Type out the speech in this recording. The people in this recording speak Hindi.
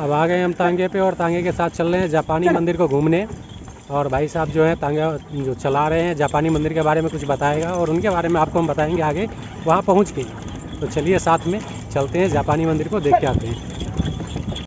अब आ गए हम तांगे पे और तांगे के साथ चल रहे हैं जापानी मंदिर को घूमने। और भाई साहब जो है तांगा जो चला रहे हैं जापानी मंदिर के बारे में कुछ बताएगा और उनके बारे में आपको हम बताएँगे आगे। वहाँ पहुँच के। तो चलिए साथ में चलते हैं जापानी मंदिर को देख के आते हैं।